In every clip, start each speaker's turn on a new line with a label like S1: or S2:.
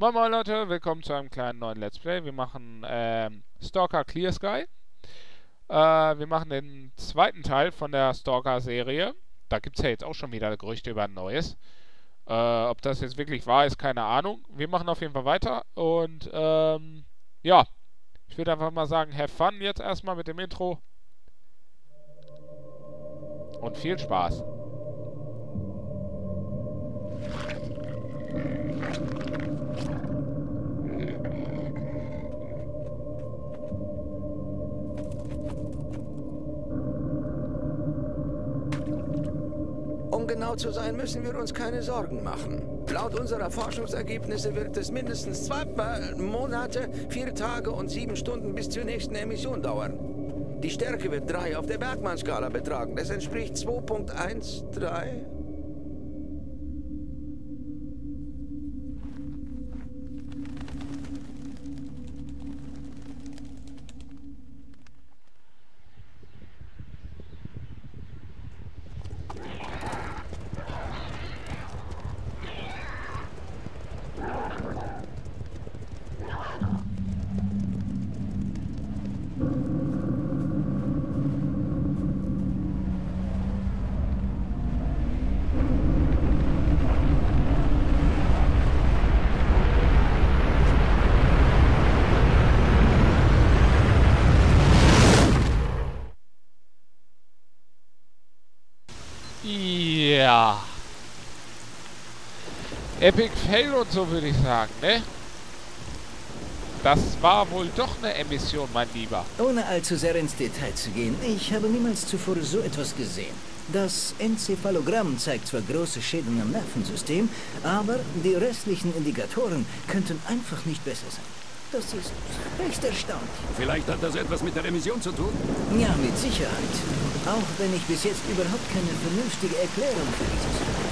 S1: Moin Moin Leute, willkommen zu einem kleinen neuen Let's Play. Wir machen ähm, Stalker Clear Sky. Äh, wir machen den zweiten Teil von der Stalker-Serie. Da gibt es ja jetzt auch schon wieder Gerüchte über ein neues. Äh, ob das jetzt wirklich wahr ist, keine Ahnung. Wir machen auf jeden Fall weiter und ähm, ja, ich würde einfach mal sagen, have fun jetzt erstmal mit dem Intro. Und viel Spaß.
S2: Genau zu sein, müssen wir uns keine Sorgen machen. Laut unserer Forschungsergebnisse wird es mindestens zwei Monate, vier Tage und sieben Stunden bis zur nächsten Emission dauern. Die Stärke wird 3 auf der Bergmann-Skala betragen. Das entspricht 2.13.
S1: Ja. Epic Fail und so würde ich sagen, ne? Das war wohl doch eine Emission, mein Lieber.
S3: Ohne allzu sehr ins Detail zu gehen, ich habe niemals zuvor so etwas gesehen. Das Enzephalogramm zeigt zwar große Schäden am Nervensystem, aber die restlichen Indikatoren könnten einfach nicht besser sein. Das ist höchst erstaunlich.
S4: Vielleicht hat das etwas mit der Emission zu tun?
S3: Ja, mit Sicherheit. Auch wenn ich bis jetzt überhaupt keine vernünftige Erklärung für dieses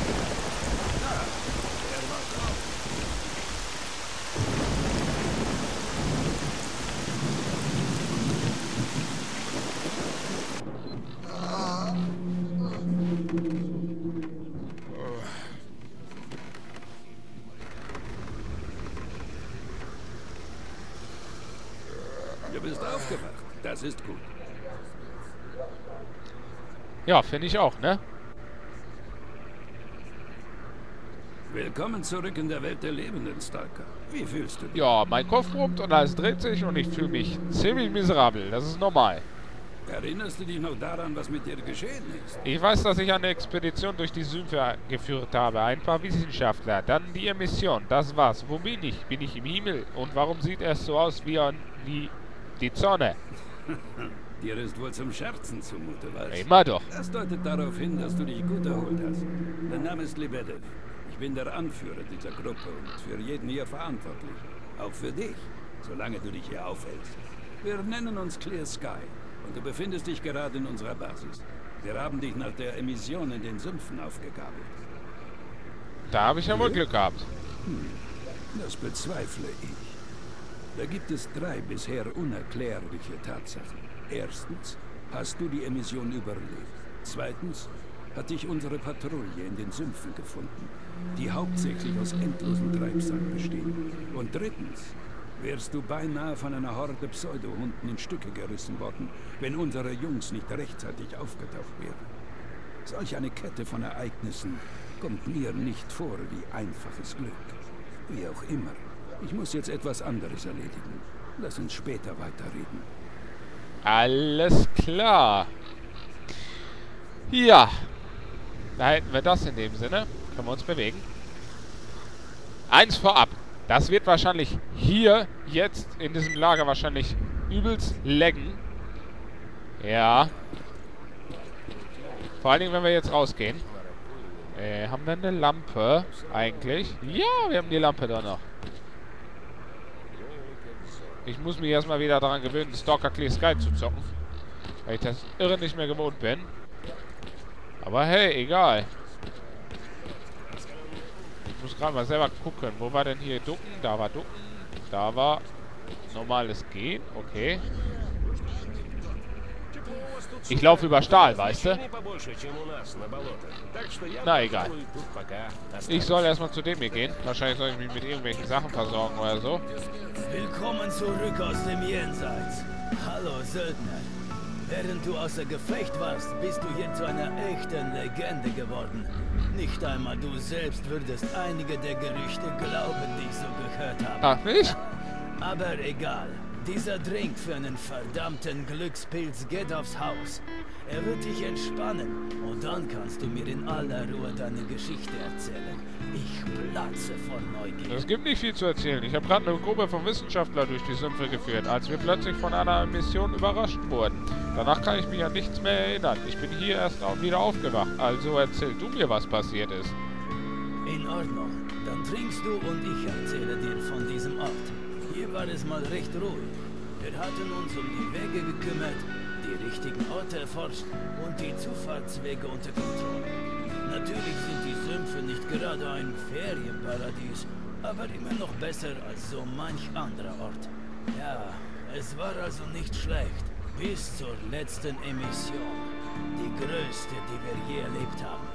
S4: Du bist aufgewacht. Das ist gut.
S1: Ja, finde ich auch, ne?
S4: Willkommen zurück in der Welt der Lebenden, Stalker. Wie fühlst du dich?
S1: Ja, mein Kopf pumpt und alles dreht sich und ich fühle mich ziemlich miserabel. Das ist normal.
S4: Erinnerst du dich noch daran, was mit dir geschehen ist?
S1: Ich weiß, dass ich eine Expedition durch die Sümpfe geführt habe. Ein paar Wissenschaftler. Dann die Emission. Das war's. Wo bin ich? Bin ich im Himmel? Und warum sieht es so aus wie, an, wie die Sonne?
S4: Dir ist wohl zum Scherzen zumute, was?
S1: Immer doch.
S4: Das deutet darauf hin, dass du dich gut erholt hast. Mein Name ist Lebedev. Ich bin der Anführer dieser Gruppe und für jeden hier verantwortlich. Auch für dich, solange du dich hier aufhältst. Wir nennen uns Clear Sky und du befindest dich gerade in unserer Basis. Wir haben dich nach der Emission in den Sümpfen aufgegabelt.
S1: Da habe ich ja wohl Glück gehabt.
S4: Das bezweifle ich. Da gibt es drei bisher unerklärliche Tatsachen. Erstens, hast du die Emission überlebt. Zweitens, hat dich unsere Patrouille in den Sümpfen gefunden, die hauptsächlich aus endlosen Treibsand bestehen. Und drittens, wärst du beinahe von einer Horde Pseudohunden in Stücke gerissen worden, wenn unsere Jungs nicht rechtzeitig aufgetaucht wären. Solch eine Kette von Ereignissen kommt mir nicht vor wie einfaches Glück. Wie auch immer. Ich muss jetzt etwas anderes erledigen. Lass uns später weiterreden.
S1: Alles klar. Ja. Da hätten wir das in dem Sinne. Können wir uns bewegen. Eins vorab. Das wird wahrscheinlich hier, jetzt, in diesem Lager wahrscheinlich übelst laggen. Ja. Vor allen Dingen, wenn wir jetzt rausgehen. Äh, haben wir eine Lampe eigentlich? Ja, wir haben die Lampe da noch. Ich muss mich erstmal wieder daran gewöhnen, Stalker Clear Sky zu zocken. Weil ich das irre nicht mehr gewohnt bin. Aber hey, egal. Ich muss gerade mal selber gucken. Wo war denn hier Ducken? Da war Ducken. Da war normales Gehen. Okay. Ich laufe über Stahl, weißt du? Na egal. Ich soll erstmal zu dem hier gehen. Wahrscheinlich soll ich mich mit irgendwelchen Sachen versorgen oder so.
S5: Willkommen zurück aus dem Jenseits. Hallo, Söldner. Während du außer Gefecht warst, bist du hier zu einer echten Legende geworden. Nicht einmal du selbst würdest einige der Gerüchte glauben, die ich so gehört habe.
S1: Ach, nicht?
S5: Aber egal. Dieser Drink für einen verdammten Glückspilz geht aufs Haus. Er wird dich entspannen und dann kannst du mir in aller Ruhe deine Geschichte erzählen. Ich platze vor Neugier.
S1: Es gibt nicht viel zu erzählen. Ich habe gerade eine Gruppe von Wissenschaftlern durch die Sümpfe geführt, als wir plötzlich von einer Mission überrascht wurden. Danach kann ich mich an nichts mehr erinnern. Ich bin hier erst auch wieder aufgewacht. Also erzähl du mir, was passiert ist.
S5: In Ordnung. Dann trinkst du und ich erzähle dir von diesem Ort. Hier war es mal recht ruhig. Wir hatten uns um die Wege gekümmert, die richtigen Orte erforscht und die Zufahrtswege unter Kontrolle. Natürlich sind die Sümpfe nicht gerade ein Ferienparadies, aber immer noch besser als so manch anderer Ort. Ja, es war also nicht schlecht, bis zur letzten Emission. Die größte, die wir je erlebt haben.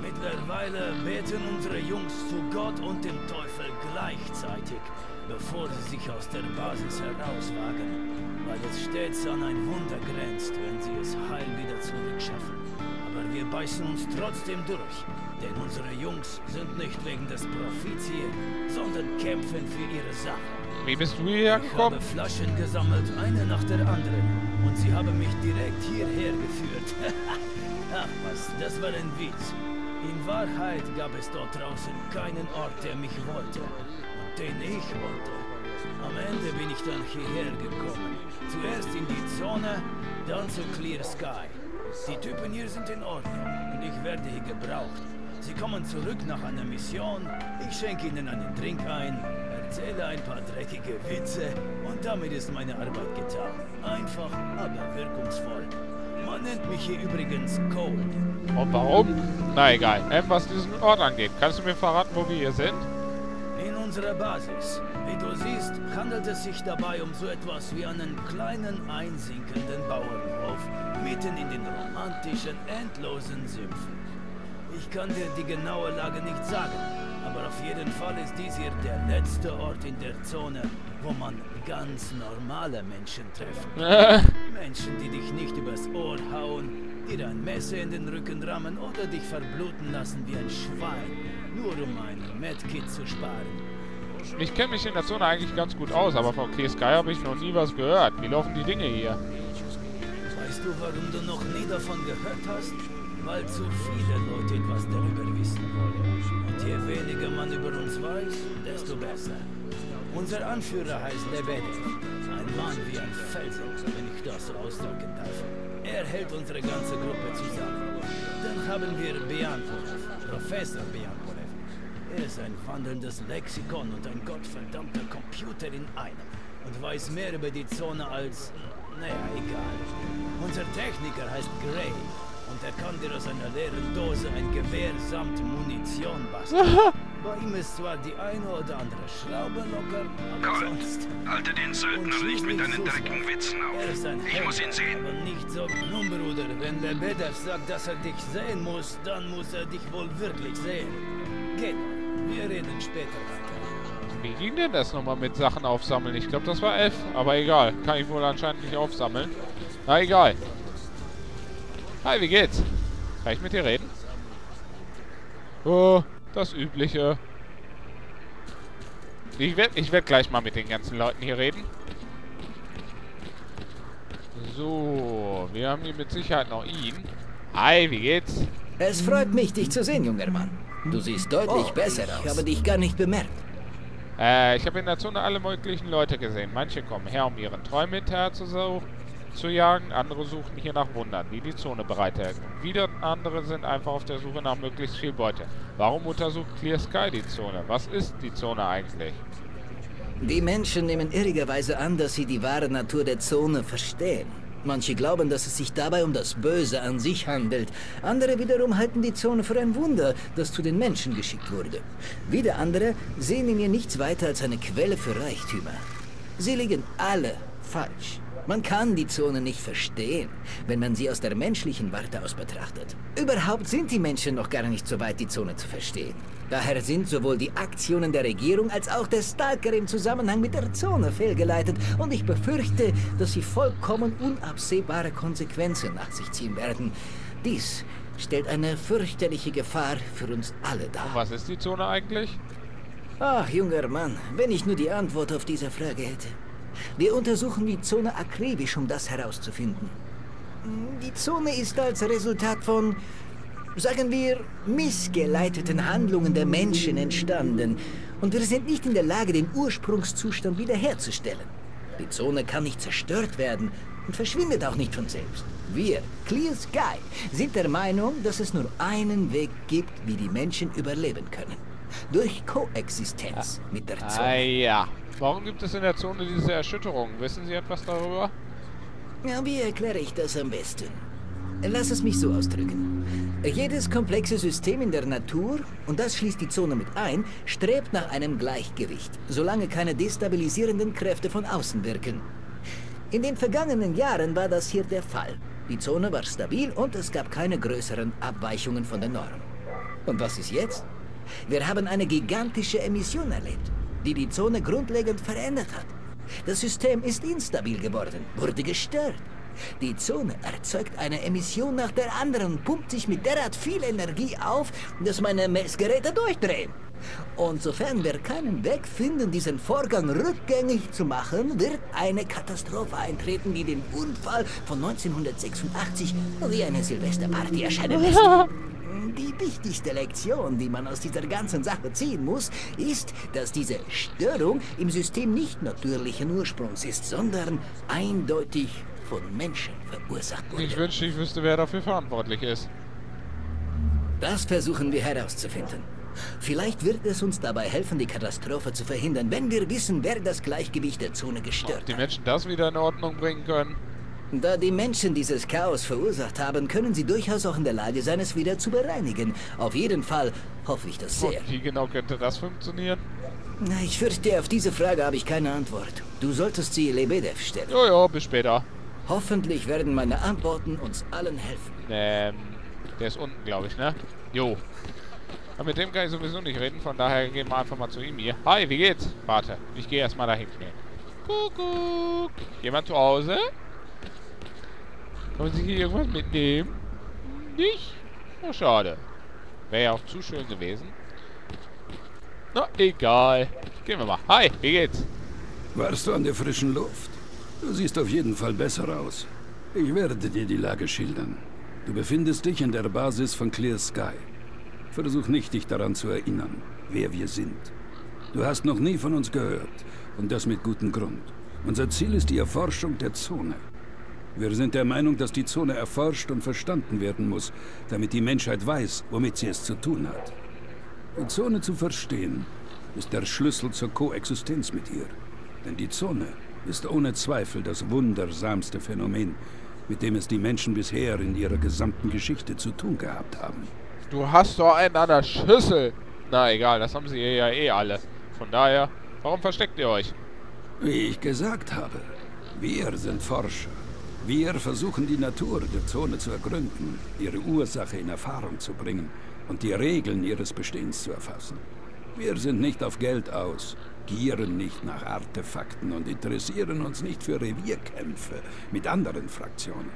S5: Mittlerweile beten unsere Jungs zu Gott und dem Teufel gleichzeitig, bevor sie sich aus der Basis herauswagen, weil es stets an ein Wunder grenzt, wenn sie es heil wieder zurückschaffen. Aber wir beißen uns trotzdem durch, denn unsere Jungs sind nicht wegen des Profits hier, sondern kämpfen für ihre Sache.
S1: Wie bist du hierher
S5: Ich
S1: gekommen?
S5: habe Flaschen gesammelt, eine nach der anderen. Und sie haben mich direkt hierher geführt. Ach was, das war ein Witz. In Wahrheit gab es dort draußen keinen Ort, der mich wollte. Den ich wollte. Am Ende bin ich dann hierher gekommen. Zuerst in die Zone, dann zu Clear Sky. Die Typen hier sind in Ordnung und ich werde hier gebraucht. Sie kommen zurück nach einer Mission, ich schenke ihnen einen Drink ein, erzähle ein paar dreckige Witze und damit ist meine Arbeit getan. Einfach, aber wirkungsvoll. Man nennt mich hier übrigens Cold.
S1: Und warum? Na egal. Ähm, was diesen Ort angeht, kannst du mir verraten, wo wir hier sind?
S5: In unserer Basis. Wie du siehst, handelt es sich dabei um so etwas wie einen kleinen einsinkenden Bauernhof mitten in den romantischen, endlosen Sümpfen. Ich kann dir die genaue Lage nicht sagen, aber auf jeden Fall ist dies hier der letzte Ort in der Zone, wo man ganz normale Menschen trifft. Menschen, die dich nicht übers Ohr hauen, dir ein Messer in den Rücken rammen oder dich verbluten lassen wie ein Schwein, nur um einen Medkit zu sparen.
S1: Ich kenne mich in der Zone eigentlich ganz gut aus, aber von Clear Sky habe ich noch nie was gehört. Wie laufen die Dinge hier?
S5: Weißt du, warum du noch nie davon gehört hast? Weil zu viele Leute etwas darüber wissen wollen. Und je weniger man über uns weiß, desto besser. Unser Anführer heißt Lebedev. Ein Mann wie ein Felsen, wenn ich das so ausdrücken darf. Er hält unsere ganze Gruppe zusammen. Dann haben wir Bianpolev, Professor Bianpolev. Er ist ein wandelndes Lexikon und ein gottverdammter Computer in einem. Und weiß mehr über die Zone als... Naja, egal. Unser Techniker heißt Gray. Und er kann dir aus einer leeren Dose ein Gewehr samt Munition basteln. Bei ihm ist zwar die eine oder andere Schraube locker, aber
S6: Colt,
S5: sonst...
S6: halte den Söldner nicht mit deinen dreckigen. Witzen
S5: Er ist ein
S6: auf. Ich muss ihn
S5: Held,
S6: sehen.
S5: Aber nicht so... Nun, Bruder, wenn Lebedev sagt, dass er dich sehen muss, dann muss er dich wohl wirklich sehen. Geht, wir reden später weiter.
S1: Wie ging denn das nochmal mit Sachen aufsammeln? Ich glaube, das war F, aber egal. Kann ich wohl anscheinend nicht aufsammeln. Na egal. Hi, wie geht's? Kann ich mit dir reden? Oh, das Übliche. Ich werde ich werd gleich mal mit den ganzen Leuten hier reden. So, wir haben hier mit Sicherheit noch ihn. Hi, wie geht's?
S3: Es freut mich, dich zu sehen, junger Mann. Du siehst deutlich
S5: Oh,
S3: besser
S5: ich
S3: aus. Ich habe dich gar nicht bemerkt.
S1: Äh, ich habe in der Zone alle möglichen Leute gesehen. Manche kommen her, um ihren Träume hinterher zu, zu jagen. Andere suchen hier nach Wundern, die die Zone bereithält. Und wieder andere sind einfach auf der Suche nach möglichst viel Beute. Warum untersucht Clear Sky die Zone? Was ist die Zone eigentlich?
S3: Die Menschen nehmen irrigerweise an, dass sie die wahre Natur der Zone verstehen. Manche glauben, dass es sich dabei um das Böse an sich handelt. Andere wiederum halten die Zone für ein Wunder, das zu den Menschen geschickt wurde. Wieder andere sehen in ihr nichts weiter als eine Quelle für Reichtümer. Sie liegen alle falsch. Man kann die Zone nicht verstehen, wenn man sie aus der menschlichen Warte aus betrachtet. Überhaupt sind die Menschen noch gar nicht so weit, die Zone zu verstehen. Daher sind sowohl die Aktionen der Regierung als auch der Stalker im Zusammenhang mit der Zone fehlgeleitet und ich befürchte, dass sie vollkommen unabsehbare Konsequenzen nach sich ziehen werden. Dies stellt eine fürchterliche Gefahr für uns alle dar.
S1: Und was ist die Zone eigentlich?
S3: Ach, junger Mann, wenn ich nur die Antwort auf diese Frage hätte. Wir untersuchen die Zone akribisch, um das herauszufinden. Die Zone ist als Resultat von, sagen wir, missgeleiteten Handlungen der Menschen entstanden. Und wir sind nicht in der Lage, den Ursprungszustand wiederherzustellen. Die Zone kann nicht zerstört werden und verschwindet auch nicht von selbst. Wir, Clear Sky, sind der Meinung, dass es nur einen Weg gibt, wie die Menschen überleben können. Durch Koexistenz mit der
S1: Ah
S3: Zone.
S1: ja. Warum gibt es in der Zone diese Erschütterung? Wissen Sie etwas darüber?
S3: Ja, wie erkläre ich das am besten? Lass es mich so ausdrücken. Jedes komplexe System in der Natur, und das schließt die Zone mit ein, strebt nach einem Gleichgewicht, solange keine destabilisierenden Kräfte von außen wirken. In den vergangenen Jahren war das hier der Fall. Die Zone war stabil und es gab keine größeren Abweichungen von der Norm. Und was ist jetzt? Wir haben eine gigantische Emission erlebt, die die Zone grundlegend verändert hat. Das System ist instabil geworden, wurde gestört. Die Zone erzeugt eine Emission nach der anderen, pumpt sich mit derart viel Energie auf, dass meine Messgeräte durchdrehen. Und sofern wir keinen Weg finden, diesen Vorgang rückgängig zu machen, wird eine Katastrophe eintreten, die den Unfall von 1986 wie eine Silvesterparty erscheinen lässt. Die wichtigste Lektion, die man aus dieser ganzen Sache ziehen muss, ist, dass diese Störung im System nicht natürlichen Ursprungs ist, sondern eindeutig von Menschen verursacht
S1: Ich
S3: wurde.
S1: wünschte, ich wüsste, wer dafür verantwortlich ist.
S3: Das versuchen wir herauszufinden. Vielleicht wird es uns dabei helfen, die Katastrophe zu verhindern, wenn wir wissen, wer das Gleichgewicht der Zone gestört
S1: die
S3: hat.
S1: Menschen das wieder in Ordnung bringen können?
S3: Da die Menschen dieses Chaos verursacht haben, können sie durchaus auch in der Lage sein, es wieder zu bereinigen. Auf jeden Fall hoffe ich das sehr.
S1: Und wie genau könnte das funktionieren?
S3: Na, Ich fürchte, auf diese Frage habe ich keine Antwort. Du solltest sie Lebedev stellen.
S1: Jojo, bis später.
S3: Hoffentlich werden meine Antworten uns allen helfen.
S1: Ähm, der ist unten, glaube ich, ne? Jo. Aber mit dem kann ich sowieso nicht reden, von daher gehen wir einfach mal zu ihm hier. Hi, wie geht's? Warte, ich gehe erstmal dahin. Kuckuck. Jemand zu Hause? Können Sie hier irgendwas mitnehmen? Nicht? Oh, schade. Wäre ja auch zu schön gewesen. Na, egal. Gehen wir mal. Hi, wie geht's?
S4: Warst du an der frischen Luft? Du siehst auf jeden Fall besser aus. Ich werde dir die Lage schildern. Du befindest dich in der Basis von Clear Sky. Versuch nicht, dich daran zu erinnern, wer wir sind. Du hast noch nie von uns gehört. Und das mit gutem Grund. Unser Ziel ist die Erforschung der Zone. Wir sind der Meinung, dass die Zone erforscht und verstanden werden muss, damit die Menschheit weiß, womit sie es zu tun hat. Die Zone zu verstehen, ist der Schlüssel zur Koexistenz mit ihr. Denn die Zone ist ohne Zweifel das wundersamste Phänomen, mit dem es die Menschen bisher in ihrer gesamten Geschichte zu tun gehabt haben.
S1: Du hast doch einen an der Schüssel. Na egal, das haben sie ja eh alle. Von daher, warum versteckt ihr euch?
S4: Wie ich gesagt habe, wir sind Forscher. Wir versuchen die Natur der Zone zu ergründen, ihre Ursache in Erfahrung zu bringen und die Regeln ihres Bestehens zu erfassen. Wir sind nicht auf Geld aus, gieren nicht nach Artefakten und interessieren uns nicht für Revierkämpfe mit anderen Fraktionen.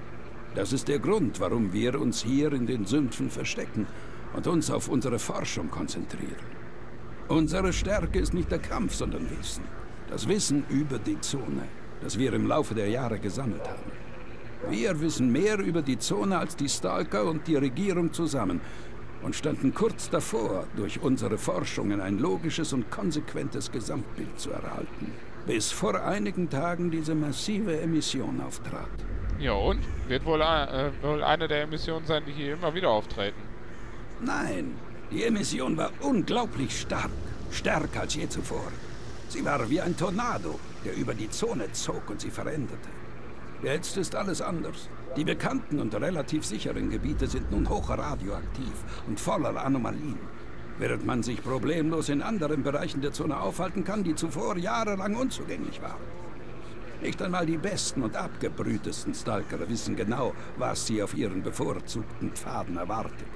S4: Das ist der Grund, warum wir uns hier in den Sümpfen verstecken und uns auf unsere Forschung konzentrieren. Unsere Stärke ist nicht der Kampf, sondern Wissen. Das Wissen über die Zone, das wir im Laufe der Jahre gesammelt haben. Wir wissen mehr über die Zone als die Stalker und die Regierung zusammen und standen kurz davor, durch unsere Forschungen ein logisches und konsequentes Gesamtbild zu erhalten. Bis vor einigen Tagen diese massive Emission auftrat.
S1: Ja und? Wird wohl, äh, wohl eine der Emissionen sein, die hier immer wieder auftreten.
S4: Nein, die Emission war unglaublich stark. Stärker als je zuvor. Sie war wie ein Tornado, der über die Zone zog und sie veränderte. Jetzt ist alles anders. Die bekannten und relativ sicheren Gebiete sind nun hoch radioaktiv und voller Anomalien. Während man sich problemlos in anderen Bereichen der Zone aufhalten kann, die zuvor jahrelang unzugänglich waren. Nicht einmal die besten und abgebrühtesten Stalker wissen genau, was sie auf ihren bevorzugten Pfaden erwartet.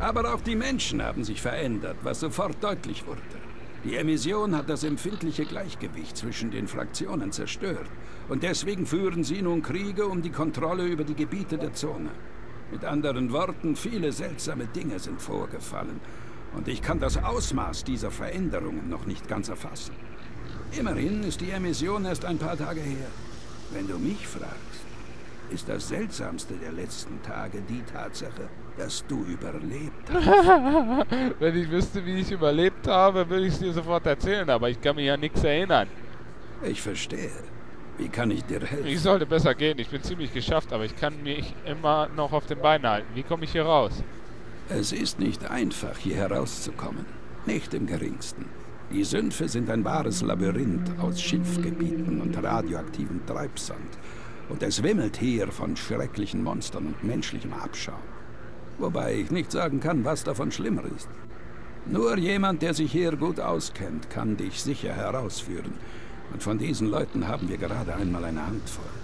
S4: Aber auch die Menschen haben sich verändert, was sofort deutlich wurde. Die Emission hat das empfindliche Gleichgewicht zwischen den Fraktionen zerstört. Und deswegen führen sie nun Kriege um die Kontrolle über die Gebiete der Zone. Mit anderen Worten, viele seltsame Dinge sind vorgefallen. Und ich kann das Ausmaß dieser Veränderungen noch nicht ganz erfassen. Immerhin ist die Emission erst ein paar Tage her. Wenn du mich fragst, ist das Seltsamste der letzten Tage die Tatsache, dass du überlebt hast.
S1: Wenn ich wüsste, wie ich überlebt habe, würde ich es dir sofort erzählen, aber ich kann mich ja nichts erinnern.
S4: Ich verstehe. Wie kann ich dir helfen?
S1: Ich sollte besser gehen. Ich bin ziemlich geschafft, aber ich kann mich immer noch auf den Beinen halten. Wie komme ich hier raus?
S4: Es ist nicht einfach, hier herauszukommen. Nicht im geringsten. Die Sümpfe sind ein wahres Labyrinth aus Schilfgebieten und radioaktivem Treibsand. Und es wimmelt hier von schrecklichen Monstern und menschlichem Abschaum. Wobei ich nicht sagen kann, was davon schlimmer ist. Nur jemand, der sich hier gut auskennt, kann dich sicher herausführen. Und von diesen Leuten haben wir gerade einmal eine Handvoll.